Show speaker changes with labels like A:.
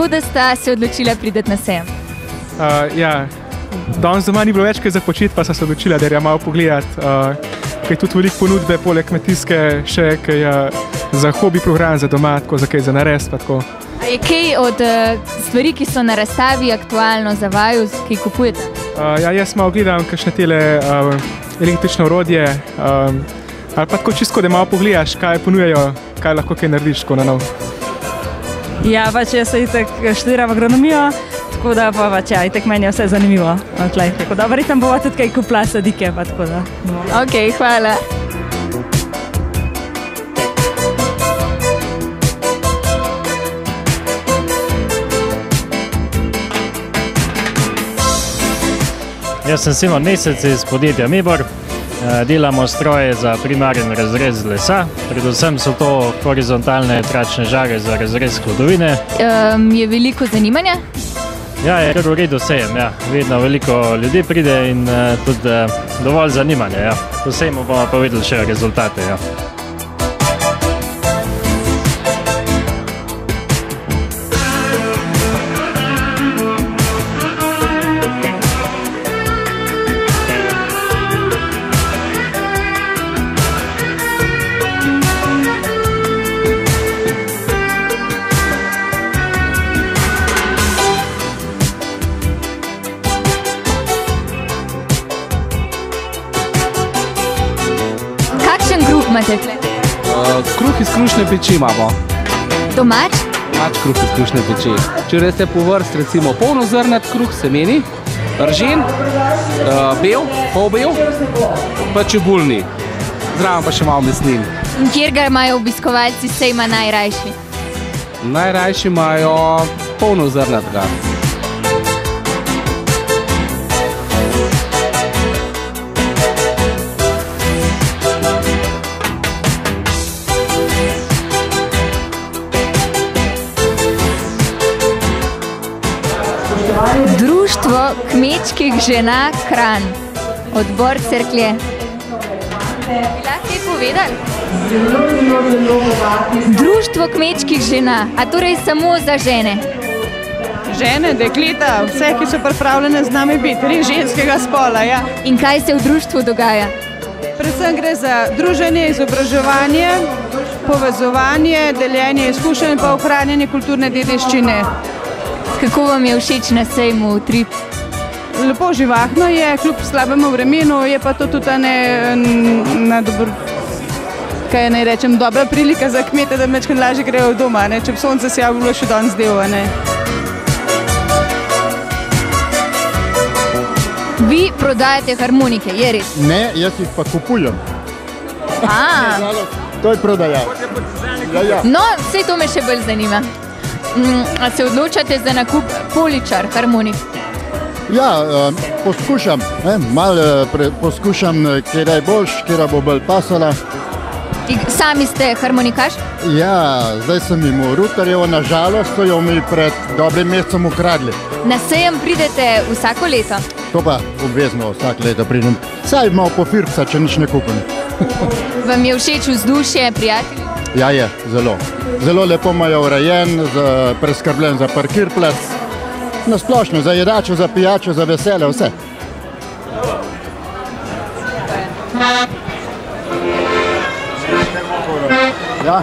A: Kako da sta se odločila priti na sejem?
B: Uh, ja, danes doma ni bilo več kaj za početi, pa sem se odločila, da je malo pogledati. Uh, ker je tudi veliko ponudbe, poleg kmetijske, še kaj je za hobi program, za doma, tako za kaj za nares.
A: je kaj od eh, stvari, ki so na razstavi aktualno za vaju, ki kupujete?
B: Uh, ja, jaz malo gledam, kakšne tele uh, električne orodje. Um, ali pa tako čisto, da malo pogledaš, kaj ponujajo, kaj lahko kaj narediš tako na novo.
C: Ja, pač jaz se itek študiram agronomijo, tako da pa pač ja, itek meni je vse zanimivo. Odtlej. Tako da verjetno bova tudi kaj kupila sadike, pa tako da. No.
A: Ok, hvala.
D: Jaz sem Simon Mesec iz podjetja Mibor. Eh, Delamo stroje za primaren razrez lesa, predvsem so to horizontalne tračne žage za razrez hlodovine.
A: Um, je veliko zanimanja?
D: Ja, je kar v redu sejem, ja. vedno veliko ljudi pride in uh, tudi uh, dovolj zanimanja. Ja. Po sejmu bomo pa videli še rezultate. Ja.
A: Imate tle?
E: Uh, kruh iz krušne peči imamo,
A: Domač?
E: mač kruh iz krušne peči. Če reste po vrst, recimo polnozrnat kruh semeni, ržen, uh, bel, polbel, pa čebulni. Zraven pa še malo mesnin.
A: In Kjer ga imajo obiskovalci sejma najrajši?
E: Najrajši imajo polnozrnatega.
A: Društvo kmečkih žena Kran, odbor crklje. Bi lahko kaj povedali? Društvo kmečkih žena, a torej samo za žene.
F: Žene, dekleta, vse, ki so pripravljene z nami biti, res ženskega spola. Ja.
A: In kaj se v društvu dogaja?
F: Predvsem gre za druženje, izobraževanje, povezovanje, deljenje izkušenj in pa ohranjanje kulturne dediščine.
A: Kako vam je všeč na sejmu Trip?
F: Lepo živahno je, kljub slabemu vremenu, je pa to tudi ne, na dobro. Kaj naj rečem, dobra prilika za kmete, da večkrat lažje grejo doma. Ne? Če bi sonce se javilo še danes delo. ne.
A: Vi prodajate harmonike, je res?
G: Ne, jaz jih pa kupujem. To je prodaja. Ja, ja.
A: no, vse to me še bolj zanima. Mm, A se odločate za nakup poličar harmonik?
G: Ja eh, poskušam, ne, malo eh, pre- poskušam, je boljš, kera bo bolj pasala.
A: I- Sami ste harmonikaš?
G: Ja, zdaj sem jim v Rutarjevo, nažalost, so jo mi pred dobrim mesecem ukradli.
A: Na sejem pridete vsako leto.
G: To pa obvezno vsak leto pridem. Saj malo pofirca, če nič ne kupim.
A: Vam je všeč vzdušje, prijatelji?
G: Ja, je, zelo. Zelo lepo imajo urejen, preskrbljen za parkirplac. Na splošno, za jedačo, za pijačo, za vesele, vse. Ja.